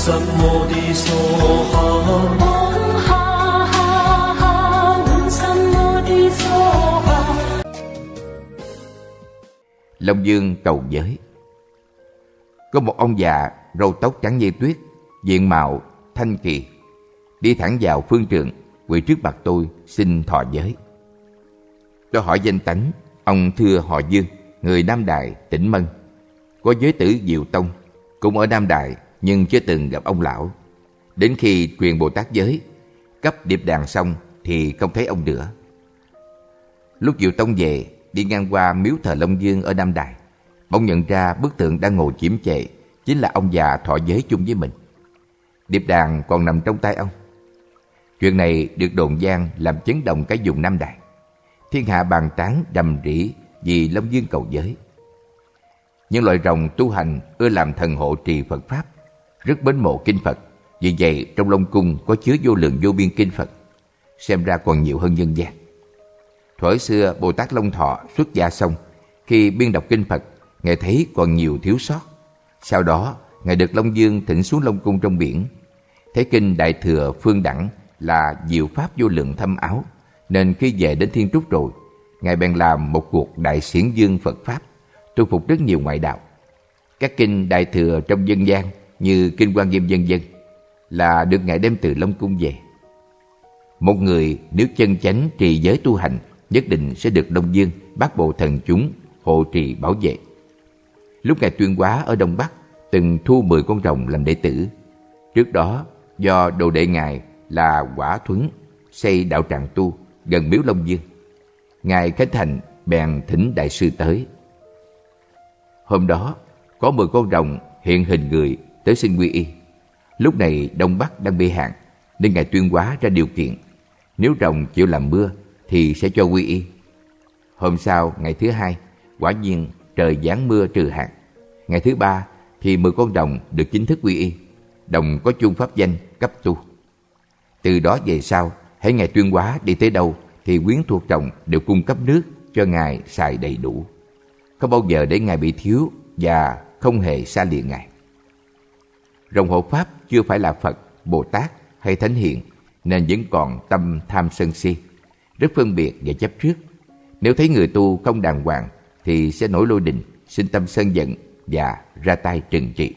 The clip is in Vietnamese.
什么的梭哈？嗡哈哈哈，问什么的梭哈？ Long Dương cầu giới Có một ông già râu tóc trắng như tuyết, diện mạo thanh kỳ, đi thẳng vào phương trường, quỳ trước mặt tôi xin thọ giới. Tôi hỏi danh tánh, ông thưa họ Dương, người Nam Đại, tỉnh Mân. Có giới tử Diệu Tông, cũng ở Nam Đại nhưng chưa từng gặp ông lão. Đến khi truyền Bồ Tát giới, cấp điệp đàn xong thì không thấy ông nữa. Lúc Diệu Tông về, đi ngang qua miếu thờ Long Dương ở Nam Đài, bỗng nhận ra bức tượng đang ngồi chiếm chệ chính là ông già thọ giới chung với mình. Điệp đàn còn nằm trong tay ông. Chuyện này được đồn gian làm chấn động cái vùng Nam Đài. Thiên hạ bàn tán đầm rỉ vì Long Dương cầu giới. Những loại rồng tu hành ưa làm thần hộ trì Phật Pháp, rất mến mộ kinh Phật. Vì vậy trong Long Cung có chứa vô lượng vô biên kinh Phật, xem ra còn nhiều hơn nhân gian. Thuở xưa Bồ Tát Long Thọ xuất gia xong, khi biên đọc kinh Phật, Ngài thấy còn nhiều thiếu sót. Sau đó, Ngài được Long Dương thỉnh xuống Long Cung trong biển. Thấy kinh Đại Thừa Phương Đẳng là diệu pháp vô lượng thâm áo, nên khi về đến Thiên Trúc rồi, Ngài bèn làm một cuộc đại xiển dương Phật Pháp, tu phục rất nhiều ngoại đạo. Các kinh Đại Thừa trong dân gian như Kinh Quan Nghiêm dân dân, là được Ngài đem từ Long Cung về. Một người nếu chân chánh trì giới tu hành, nhất định sẽ được Đông Dương, bát bộ thần chúng hộ trì bảo vệ. Lúc Ngài tuyên hóa ở Đông Bắc, từng thu 10 con rồng làm đệ tử. Trước đó, do đồ đệ Ngài là Quả Thuấn xây đạo tràng tu gần miếu Long Dương. Ngài Khánh Thành bèn thỉnh đại sư tới. Hôm đó, có 10 con rồng hiện hình người tới xin quy y. Lúc này Đông Bắc đang bị hạn nên Ngài tuyên hóa ra điều kiện. Nếu rồng chịu làm mưa thì sẽ cho quy y. Hôm sau, ngày thứ hai, quả nhiên trời giáng mưa trừ hạn. Ngày thứ ba thì mười con đồng được chính thức quy y. Đồng có chung pháp danh cấp tu. Từ đó về sau, hãy ngài tuyên hóa đi tới đâu thì quyến thuộc rồng đều cung cấp nước cho ngài xài đầy đủ. Không bao giờ để ngài bị thiếu và không hề xa lìa ngài. Rồng hộ pháp chưa phải là Phật, Bồ Tát hay Thánh Hiện nên vẫn còn tâm tham sân si, rất phân biệt và chấp trước. Nếu thấy người tu không đàng hoàng thì sẽ nổi lôi đình, sinh tâm sân giận và ra tay trừng trị.